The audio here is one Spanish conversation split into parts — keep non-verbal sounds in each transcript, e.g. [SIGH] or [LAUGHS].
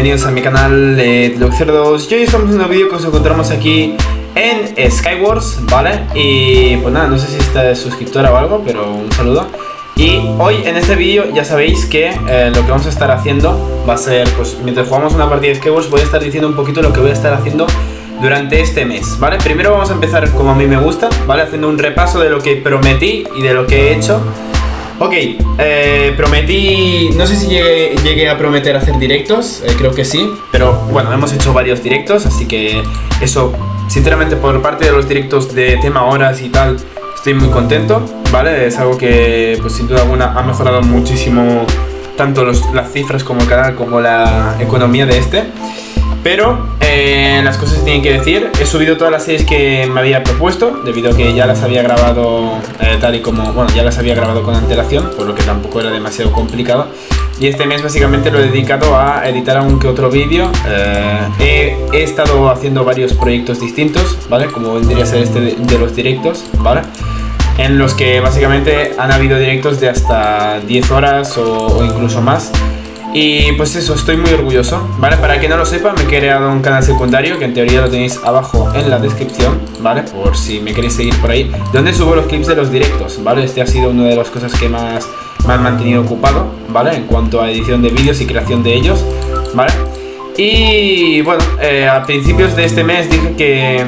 bienvenidos a mi canal de Cerdos. Y hoy estamos en un nuevo vídeo que nos encontramos aquí en Skywars, ¿vale? Y pues nada, no sé si está suscriptora o algo, pero un saludo. Y hoy en este vídeo ya sabéis que eh, lo que vamos a estar haciendo va a ser, pues mientras jugamos una partida de Skywars voy a estar diciendo un poquito lo que voy a estar haciendo durante este mes, ¿vale? Primero vamos a empezar como a mí me gusta, ¿vale? Haciendo un repaso de lo que prometí y de lo que he hecho Ok, eh, prometí, no sé si llegué, a prometer hacer directos, eh, creo que sí, pero bueno, hemos hecho varios directos, así que eso, sinceramente por parte de los directos de tema horas y tal, estoy muy contento, ¿vale? Es algo que pues sin duda alguna ha mejorado muchísimo tanto las cifras como el canal como la economía de este. Pero eh, las cosas se tienen que decir. He subido todas las series que me había propuesto, debido a que ya las había grabado eh, tal y como, bueno, ya las había grabado con antelación, por lo que tampoco era demasiado complicado. Y este mes básicamente lo he dedicado a editar algún que otro vídeo. Eh, he, estado haciendo varios proyectos distintos, ¿vale? Como vendría a ser este de, los directos, ¿vale? En los que básicamente han habido directos de hasta 10 horas o incluso más. Y pues eso, estoy muy orgulloso, ¿vale? Para que no lo sepa, me he creado un canal secundario que en teoría lo tenéis abajo en la descripción, ¿vale? Por si me queréis seguir por ahí, donde subo los clips de los directos, ¿vale? Este ha sido una de las cosas que más me han mantenido ocupado, ¿vale? En cuanto a edición de vídeos y creación de ellos, ¿vale? Y bueno, eh, a principios de este mes dije que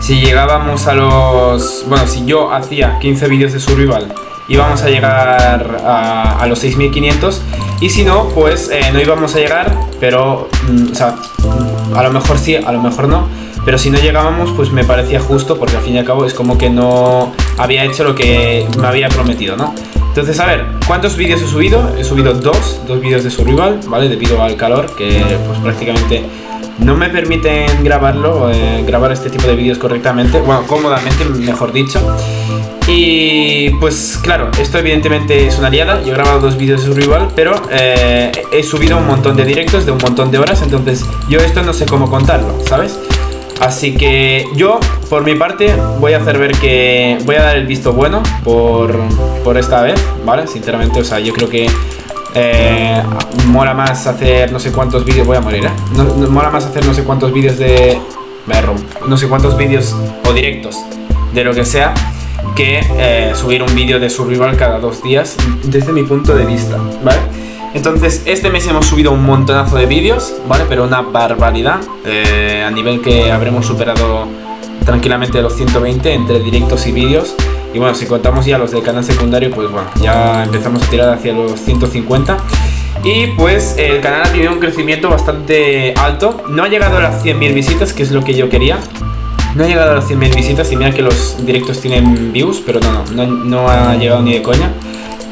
si llegábamos a los... Bueno, si yo hacía 15 vídeos de survival íbamos a llegar a, los 6500 y si no, pues eh, no íbamos a llegar, pero, mm, o sea, a lo mejor sí, a lo mejor no. Pero si no llegábamos, pues me parecía justo, porque al fin y al cabo es como que no había hecho lo que me había prometido, ¿no? Entonces, a ver, ¿cuántos vídeos he subido? He subido dos, dos vídeos de survival, ¿vale? Debido al calor, que pues prácticamente no me permiten grabarlo, eh, grabar este tipo de vídeos correctamente, bueno, cómodamente, mejor dicho. Y pues claro, esto evidentemente es una aliada. Yo he grabado dos vídeos de survival, pero eh, he subido un montón de directos de un montón de horas, entonces yo esto no sé cómo contarlo, ¿sabes? Así que yo, por mi parte, voy a hacer ver que voy a dar el visto bueno por, por esta vez, ¿vale? Sinceramente, o sea, yo creo que eh, mola más hacer no sé cuántos vídeos, voy a morir, ¿eh? No, mola más hacer no sé cuántos vídeos de... No sé cuántos vídeos o directos de lo que sea que eh, subir un vídeo de survival cada dos días desde mi punto de vista, ¿vale? Entonces, este mes hemos subido un montonazo de vídeos, ¿vale? Pero una barbaridad, eh, a nivel que habremos superado tranquilamente los 120 entre directos y vídeos. Y bueno, si contamos ya los del canal secundario, pues bueno, ya empezamos a tirar hacia los 150. Y pues el canal ha tenido un crecimiento bastante alto. No ha llegado a las 100.000 visitas, que es lo que yo quería. No ha llegado a las 100.000 visitas y mira que los directos tienen views, pero no, no, no, ha llegado ni de coña.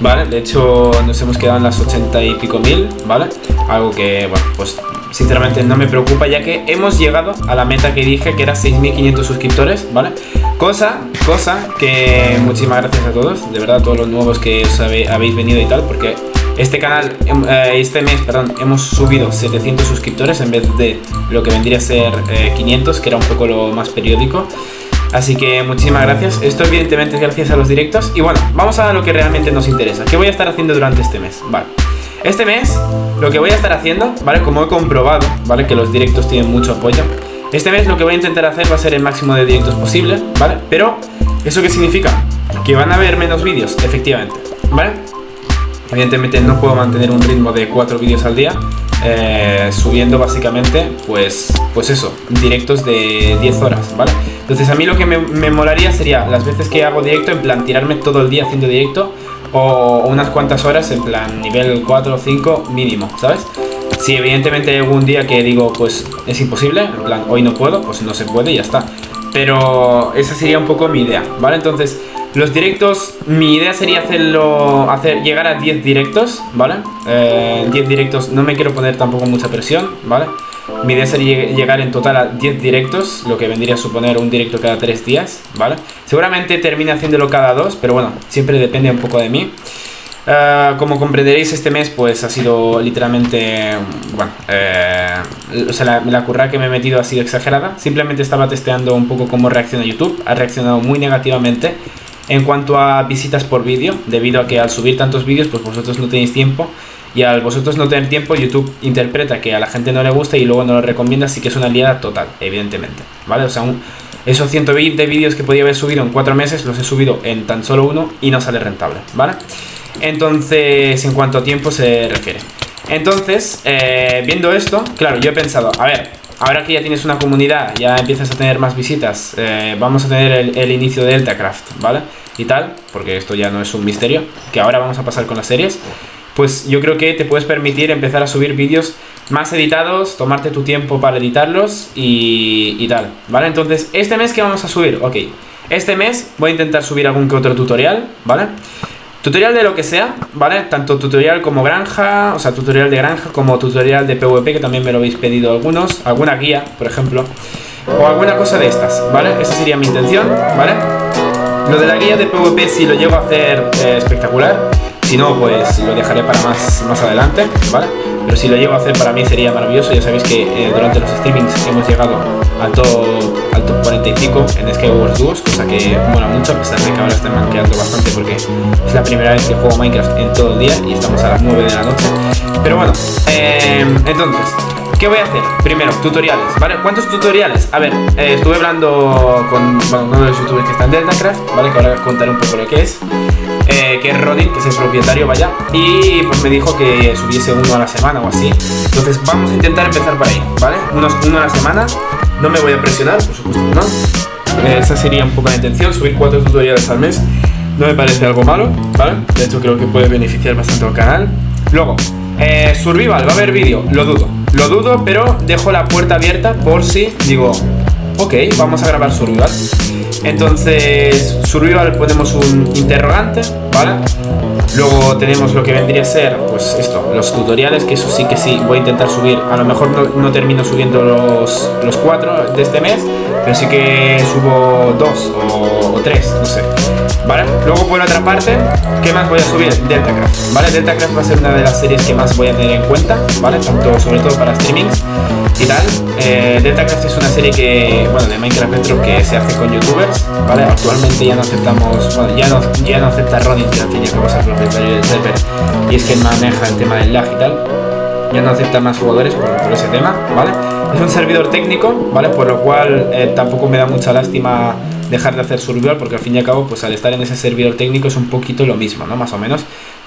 ¿Vale? De hecho, nos hemos quedado en las 80 y pico mil, ¿vale? Algo que, bueno, pues sinceramente no me preocupa ya que hemos llegado a la meta que dije que era 6.500 suscriptores, ¿vale? Cosa, cosa que muchísimas gracias a todos, de verdad, a todos los nuevos que os habéis venido y tal, porque este canal, em, eh, este mes, perdón, hemos subido 700 suscriptores en vez de lo que vendría a ser 500, eh, que era un poco lo más periódico. Así que muchísimas gracias. Esto evidentemente es gracias a los directos. Y bueno, vamos a lo que realmente nos interesa. ¿Qué voy a estar haciendo durante este mes? Vale. Este mes, lo que voy a estar haciendo, ¿vale? Como he comprobado, ¿vale? Que los directos tienen mucho apoyo. Este mes lo que voy a intentar hacer va a ser el máximo de directos posible, ¿vale? Pero, ¿eso qué significa? Que van a haber menos vídeos, efectivamente, ¿vale? Evidentemente no puedo mantener un ritmo de 4 vídeos al día, eh, subiendo básicamente, pues, pues eso, directos de 10 horas, ¿vale? Entonces a mí lo que me, me, molaría sería las veces que hago directo, en plan tirarme todo el día haciendo directo, o unas cuantas horas en plan nivel 4 o 5 mínimo, ¿sabes? Si evidentemente hay algún día que digo, pues es imposible, en plan, hoy no puedo, pues no se puede y ya está. Pero esa sería un poco mi idea, ¿vale? Entonces, los directos, mi idea sería hacerlo, hacer, llegar a 10 directos, ¿vale? 10 eh, directos, no me quiero poner tampoco mucha presión, ¿vale? Mi idea sería llegar en total a 10 directos, lo que vendría a suponer un directo cada 3 días, ¿vale? Seguramente termine haciéndolo cada 2, pero bueno, siempre depende un poco de mí. Eh, como comprenderéis, este mes pues ha sido literalmente, bueno, eh, o sea, la, la, curra que me he metido ha sido exagerada. Simplemente estaba testeando un poco cómo reacciona YouTube, ha reaccionado muy negativamente en cuanto a visitas por vídeo, debido a que al subir tantos vídeos, pues vosotros no tenéis tiempo y al vosotros no tener tiempo, YouTube interpreta que a la gente no le gusta y luego no lo recomienda, así que es una liada total, evidentemente, ¿vale? O sea, esos 120 vídeos que podía haber subido en 4 meses, los he subido en tan solo uno y no sale rentable, ¿vale? Entonces, en cuanto a tiempo se refiere. Entonces, eh, viendo esto, claro, yo he pensado, a ver, ahora que ya tienes una comunidad, ya empiezas a tener más visitas, eh, vamos a tener el, inicio de Deltacraft, ¿vale? Y tal, porque esto ya no es un misterio, que ahora vamos a pasar con las series pues yo creo que te puedes permitir empezar a subir vídeos más editados, tomarte tu tiempo para editarlos y, tal, ¿vale? Entonces, ¿este mes qué vamos a subir? Ok, este mes voy a intentar subir algún que otro tutorial, ¿vale? Tutorial de lo que sea, ¿vale? Tanto tutorial como granja, o sea, tutorial de granja como tutorial de PvP, que también me lo habéis pedido algunos, alguna guía, por ejemplo, o alguna cosa de estas, ¿vale? Esa sería mi intención, ¿vale? Lo de la guía de PvP si lo llego a hacer eh, espectacular, si no, pues lo dejaré para más, más adelante, ¿vale? Pero si lo llevo a hacer para mí sería maravilloso. Ya sabéis que eh, durante los streamings hemos llegado al top, al top 45 en Skywars Duos, cosa que mola mucho, a pesar de que ahora estén manqueando bastante porque es la primera vez que juego Minecraft en todo el día y estamos a las 9 de la noche. Pero bueno, eh, entonces, ¿Qué voy a hacer? Primero, tutoriales, ¿vale? ¿Cuántos tutoriales? A ver, eh, estuve hablando con bueno, uno de los youtubers que está en Deltacraft, ¿vale? Que ahora contaré un poco lo que es. Eh, que es Ronin, que es el propietario, vaya. Y pues me dijo que subiese uno a la semana o así. Entonces vamos a intentar empezar por ahí, ¿vale? Unos, uno a la semana. No me voy a presionar, por supuesto, ¿no? Eh, esa sería un poco la intención, subir cuatro tutoriales al mes. No me parece algo malo, ¿vale? De hecho creo que puede beneficiar bastante al canal. Luego, eh, Survival, va a haber vídeo, lo dudo. Lo dudo, pero dejo la puerta abierta por si digo, ok, vamos a grabar Survival. Entonces, Survival ponemos un interrogante, ¿vale? Luego tenemos lo que vendría a ser, pues esto, los tutoriales, que eso sí que sí, voy a intentar subir. A lo mejor no, termino subiendo los, los cuatro de este mes, pero sí que subo dos o, o tres, no sé. ¿vale? Luego por otra parte, ¿qué más voy a subir? Deltacraft, ¿vale? Deltacraft va a ser una de las series que más voy a tener en cuenta, ¿vale? Tanto, sobre todo para streamings y tal. Eh, Deltacraft es una serie que, bueno, de Minecraft Metro que se hace con youtubers, ¿vale? Actualmente ya no aceptamos, bueno, ya no, ya no acepta Ronin, que al fin y al cabo es el propietario del server, y es quien maneja el tema del lag y tal. Ya no acepta más jugadores por, por ese tema, ¿vale? Es un servidor técnico, ¿vale? Por lo cual eh, tampoco me da mucha lástima dejar de hacer survival porque al fin y al cabo pues al estar en ese servidor técnico es un poquito lo mismo, ¿no? Más o menos.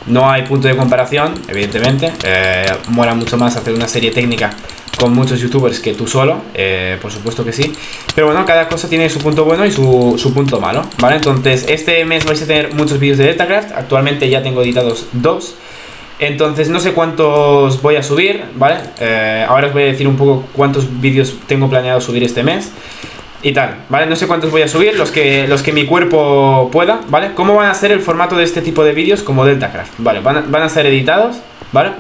No hay punto de comparación, evidentemente. Eh, mola mucho más hacer una serie técnica con muchos youtubers que tú solo, eh, por supuesto que sí. Pero bueno, cada cosa tiene su punto bueno y su, su, punto malo, ¿vale? Entonces, este mes vais a tener muchos vídeos de Deltacraft. Actualmente ya tengo editados dos. Entonces, no sé cuántos voy a subir, ¿vale? Eh, ahora os voy a decir un poco cuántos vídeos tengo planeado subir este mes y tal, ¿vale? No sé cuántos voy a subir, los que, los que mi cuerpo pueda, ¿vale? ¿Cómo van a ser el formato de este tipo de vídeos como Deltacraft? Vale, van a, van a ser editados, ¿vale?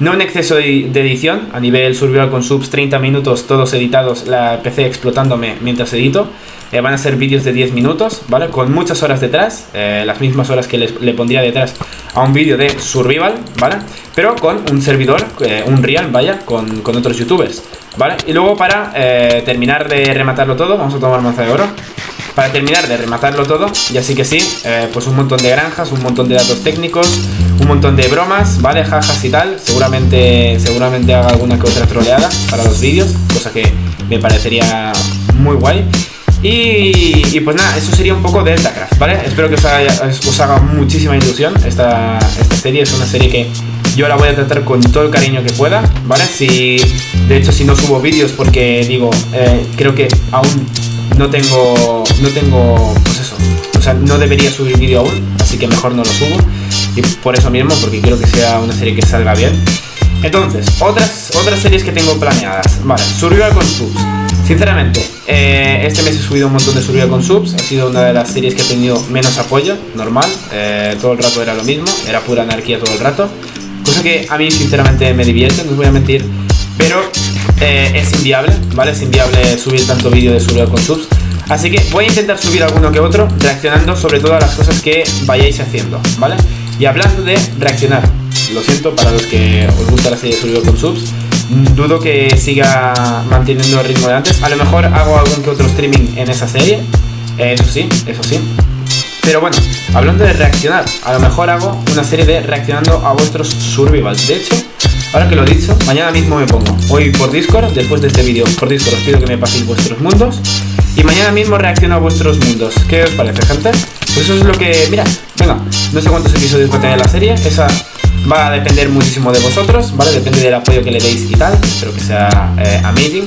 No en exceso de, edición, a nivel survival con subs, 30 minutos, todos editados, la PC explotándome mientras edito. Eh, van a ser vídeos de 10 minutos, ¿vale? Con muchas horas detrás, eh, las mismas horas que le pondría detrás a un vídeo de survival, ¿vale? Pero con un servidor, eh, un real, vaya, con, con otros youtubers. ¿Vale? Y luego para terminar de rematarlo todo, vamos a tomar manza de oro. Para terminar de rematarlo todo, y así que sí, pues un montón de granjas, un montón de datos técnicos, un montón de bromas, ¿vale? Jajas y tal. Seguramente, seguramente haga alguna que otra troleada para los vídeos, cosa que me parecería muy guay. Y, pues nada, eso sería un poco de Deltacraft, ¿vale? Espero que os haga, muchísima ilusión esta, esta serie. Es una serie que yo la voy a tratar con todo el cariño que pueda, ¿vale? Si, de hecho, si no subo vídeos porque digo, eh, creo que aún no tengo, no tengo, pues eso, o sea, no debería subir vídeo aún, así que mejor no lo subo. Y por eso mismo, porque quiero que sea una serie que salga bien. Entonces, otras, otras series que tengo planeadas. Vale, Survival con subs. Sinceramente, eh, este mes he subido un montón de Survival con subs. Ha sido una de las series que ha tenido menos apoyo, normal. Eh, todo el rato era lo mismo, era pura anarquía todo el rato. Cosa que a mí sinceramente me divierte, no os voy a mentir. Pero eh, es inviable, ¿vale? Es inviable subir tanto vídeo de survival con subs. Así que voy a intentar subir alguno que otro, reaccionando sobre todo a las cosas que vayáis haciendo, ¿vale? Y hablando de reaccionar, lo siento para los que os gusta la serie de survival con subs, dudo que siga manteniendo el ritmo de antes. A lo mejor hago algún que otro streaming en esa serie, eso sí, eso sí. Pero bueno, hablando de reaccionar, a lo mejor hago una serie de reaccionando a vuestros survivals. De hecho, ahora que lo he dicho, mañana mismo me pongo. Hoy por Discord, después de este vídeo por Discord os pido que me paséis vuestros mundos. Y mañana mismo reacciono a vuestros mundos. ¿Qué os parece, gente? Pues eso es lo que... Mira, venga, no sé cuántos episodios va a tener la serie. Esa va a depender muchísimo de vosotros, ¿vale? Depende del apoyo que le deis y tal. Espero que sea eh, amazing.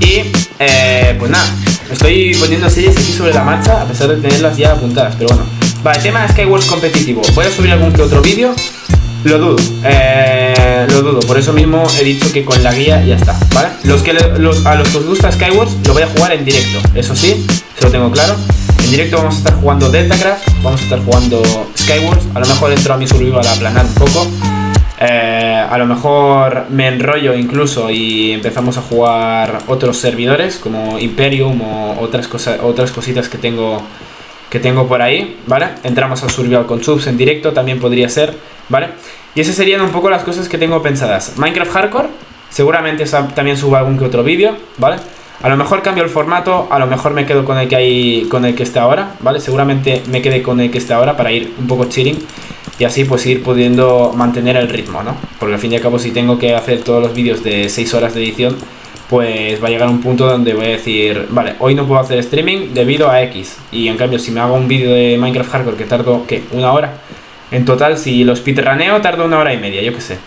Y, eh, pues nada, estoy poniendo series aquí sobre la marcha, a pesar de tenerlas ya apuntadas, pero bueno. Vale, tema Skywars competitivo. Voy a subir algún que otro vídeo. Lo dudo, eh, lo dudo, por eso mismo he dicho que con la guía ya está, ¿vale? Los que a los que os gusta Skywars lo voy a jugar en directo, eso sí, se lo tengo claro. En directo vamos a estar jugando Deltacraft, vamos a estar jugando Skywars, a lo mejor entro a mi survival a aplanar un poco. Eh, a lo mejor me enrollo incluso y empezamos a jugar otros servidores como Imperium o otras, cosas, otras cositas que tengo, que tengo por ahí, ¿vale? Entramos a Survival con subs en directo, también podría ser, ¿vale? Y esas serían un poco las cosas que tengo pensadas. Minecraft Hardcore, seguramente también subo algún que otro vídeo, ¿vale? A lo mejor cambio el formato, a lo mejor me quedo con el que hay, con el que está ahora, ¿vale? Seguramente me quede con el que está ahora para ir un poco chilling y así pues ir pudiendo mantener el ritmo, ¿no? Porque al fin y al cabo si tengo que hacer todos los vídeos de 6 horas de edición, pues va a llegar un punto donde voy a decir, vale, hoy no puedo hacer streaming debido a X. Y en cambio si me hago un vídeo de Minecraft Hardcore que tardo, ¿qué? Una hora. En total, si lo speedraneo tardo una hora y media, yo qué sé.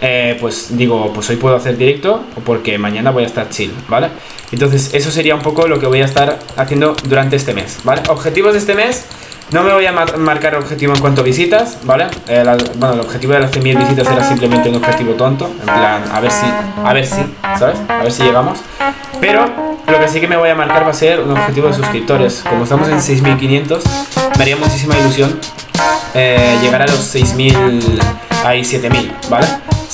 Eh, pues digo, pues hoy puedo hacer directo porque mañana voy a estar chill, ¿vale? Entonces eso sería un poco lo que voy a estar haciendo durante este mes, ¿vale? Objetivos de este mes, no me voy a marcar objetivo en cuanto a visitas, ¿vale? Eh, bueno, el objetivo de las 100.000 visitas era simplemente un objetivo tonto, en plan, a ver si, a ver si, ¿sabes? A ver si llegamos. Pero lo que sí que me voy a marcar va a ser un objetivo de suscriptores. Como estamos en 6.500, me haría muchísima ilusión eh, llegar a los 6.000, ahí 7.000, ¿vale?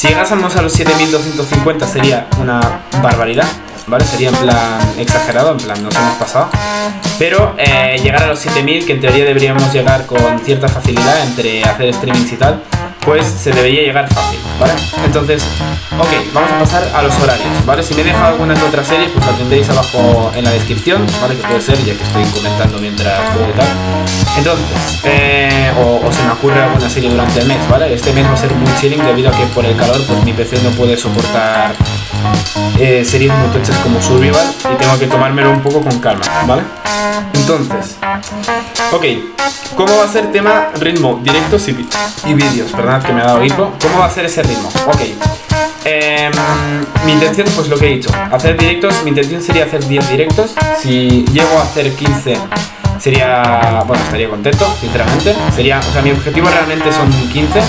Si llegásemos a los 7.250 sería una barbaridad, ¿vale? Sería en plan exagerado, en plan nos hemos pasado. Pero eh, llegar a los 7000, que en teoría deberíamos llegar con cierta facilidad entre hacer streamings y tal, pues se debería llegar fácil, ¿vale? Entonces, ok, vamos a pasar a los horarios, ¿vale? Si me he dejado alguna que otra serie, pues la tendréis abajo en la descripción, ¿vale? Que puede ser, ya que estoy comentando mientras y tal. Entonces, eh, o, se me ocurre alguna serie durante el mes, ¿vale? Este mes va a ser muy chilling debido a que por el calor, pues mi PC no puede soportar eh, series muy como Survival y tengo que tomármelo un poco con calma, ¿vale? Entonces, ok, ¿cómo va a ser tema ritmo, directos y, y vídeos? Perdón que me ha dado hipo. ¿Cómo va a ser ese ritmo? Ok. Em, mi intención, pues lo que he dicho, hacer directos, mi intención sería hacer 10 directos. Si llego a hacer 15 sería, bueno, estaría contento, sinceramente. Sería, o sea, mi objetivo realmente son 15,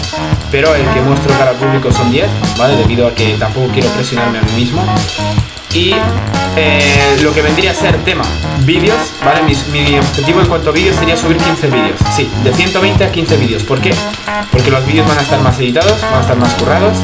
pero el que muestro para el público son 10, ¿vale? Debido a que tampoco quiero presionarme a mí mismo. Y eh, lo que vendría a ser tema vídeos, ¿vale? Mi, objetivo en cuanto a vídeos sería subir 15 vídeos. Sí, de 120 a 15 vídeos. ¿Por qué? Porque los vídeos van a estar más editados, van a estar más currados.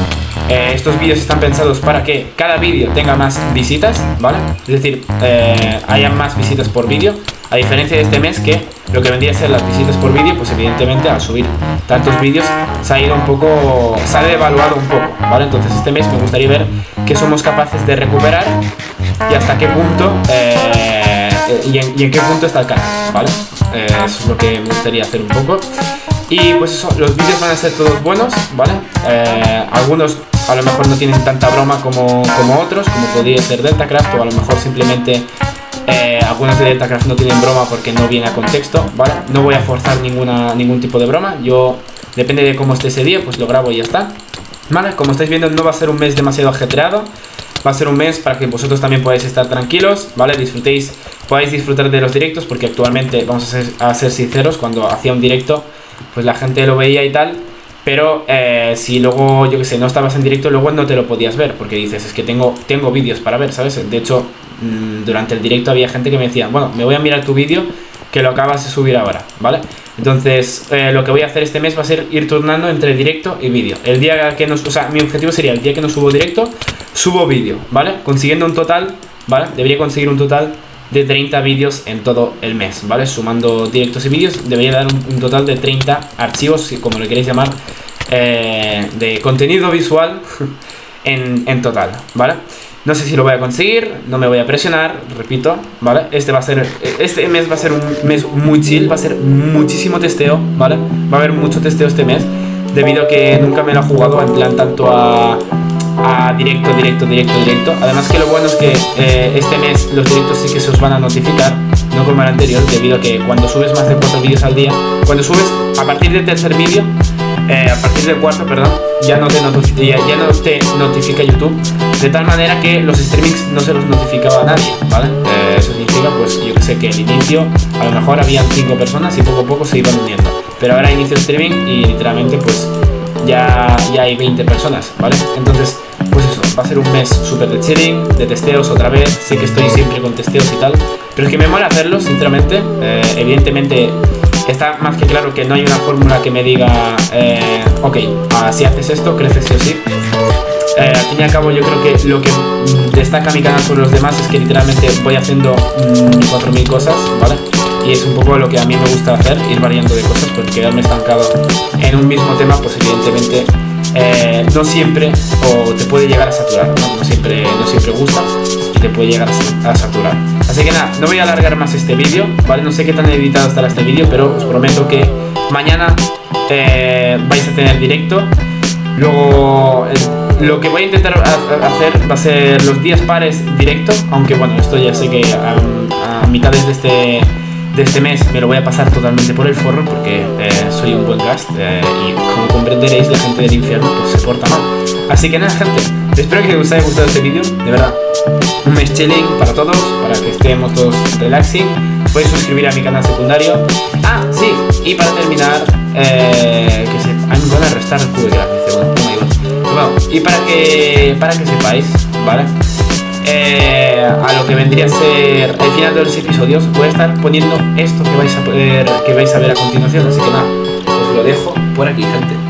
Eh, estos vídeos están pensados para que cada vídeo tenga más visitas, ¿vale? Es decir, eh, haya más visitas por vídeo. A diferencia de este mes que lo que vendría a ser las visitas por vídeo, pues evidentemente al subir tantos vídeos se ha ido un poco, se ha devaluado un poco, ¿vale? Entonces este mes me gustaría ver qué somos capaces de recuperar y hasta qué punto eh, y, en, qué punto está el canal, ¿vale? Eh, eso es lo que me gustaría hacer un poco. Y pues eso, los vídeos van a ser todos buenos, ¿vale? Eh, algunos a lo mejor no tienen tanta broma como, como otros, como podría ser Deltacraft, o a lo mejor simplemente eh, algunos de Deltacraft no tienen broma porque no viene a contexto, ¿vale? No voy a forzar ninguna, ningún tipo de broma, yo, depende de cómo esté ese día, pues lo grabo y ya está. ¿Vale? Como estáis viendo, no va a ser un mes demasiado ajetreado, va a ser un mes para que vosotros también podáis estar tranquilos, ¿vale? Disfrutéis, podáis disfrutar de los directos, porque actualmente, vamos a ser, sinceros, cuando hacía un directo, pues la gente lo veía y tal, pero eh, si luego, yo que sé, no estabas en directo, luego no te lo podías ver, porque dices, es que tengo, tengo vídeos para ver, ¿sabes? De hecho, Mm, durante el directo había gente que me decía, bueno, me voy a mirar tu vídeo que lo acabas de subir ahora, ¿vale? Entonces, eh, lo que voy a hacer este mes va a ser ir turnando entre directo y vídeo. El día que nos... O sea, mi objetivo sería el día que no subo directo, subo vídeo, ¿vale? Consiguiendo un total, ¿vale? Debería conseguir un total de 30 vídeos en todo el mes, ¿vale? Sumando directos y vídeos, debería dar un, total de 30 archivos, como lo queréis llamar, eh, de contenido visual [LAUGHS] en, en total, ¿vale? No sé si lo voy a conseguir, no me voy a presionar, repito, ¿vale? Este va a ser, este mes va a ser un mes muy chill, va a ser muchísimo testeo, ¿vale? Va a haber mucho testeo este mes, debido a que nunca me lo he jugado en plan tanto a, directo, directo, directo, directo. Además que lo bueno es que eh, este mes los directos sí que se os van a notificar, no como el anterior, debido a que cuando subes más de 4 vídeos al día, cuando subes a partir del tercer vídeo, eh, a partir del cuarto, perdón, ya no, te ya, ya no te notifica YouTube, de tal manera que los streamings no se los notificaba a nadie, ¿vale? Eh, eso significa, pues yo sé que el inicio, a lo mejor habían 5 personas y poco a poco se iban uniendo, pero ahora inicio el streaming y literalmente pues ya, ya hay 20 personas, ¿vale? Entonces, pues eso, va a ser un mes súper de chilling, de testeos otra vez, sé que estoy siempre con testeos y tal, pero es que me mola hacerlo, sinceramente, eh, evidentemente está más que claro que no hay una fórmula que me diga, eh, ok, ah, haces esto, creces sí o sí. Eh, al fin y al cabo yo creo que lo que destaca mi canal sobre los demás es que literalmente voy haciendo 4.000 cosas, ¿vale? Y es un poco lo que a mí me gusta hacer, ir variando de cosas, porque quedarme estancado en un mismo tema, pues evidentemente eh, no siempre o te puede llegar a saturar, ¿no? siempre, no siempre gusta te puede llegar a, saturar. Así que nada, no voy a alargar más este vídeo, ¿vale? No sé qué tan editado estará este vídeo, pero os prometo que mañana eh, vais a tener directo. Luego, lo que voy a intentar hacer va a ser los días pares directo, aunque bueno, esto ya sé que a, a mitades de este de este mes me lo voy a pasar totalmente por el forro porque eh, soy un buen cast eh, y como comprenderéis la gente del infierno pues se porta mal. Así que nada gente, espero que os haya gustado este vídeo, de verdad. Un mes chilling para todos, para que estemos todos relaxing. Podéis suscribir a mi canal secundario. Ah, sí, y para terminar, eh, que se... I'm gonna restar el cubo de gracia, bueno, oh. Bueno, y para que, para que sepáis, ¿vale? Eh, a lo que vendría a ser el final de los episodios, voy a estar poniendo esto que vais a poder, que vais a ver a continuación. Así que nada, os lo dejo por aquí, gente.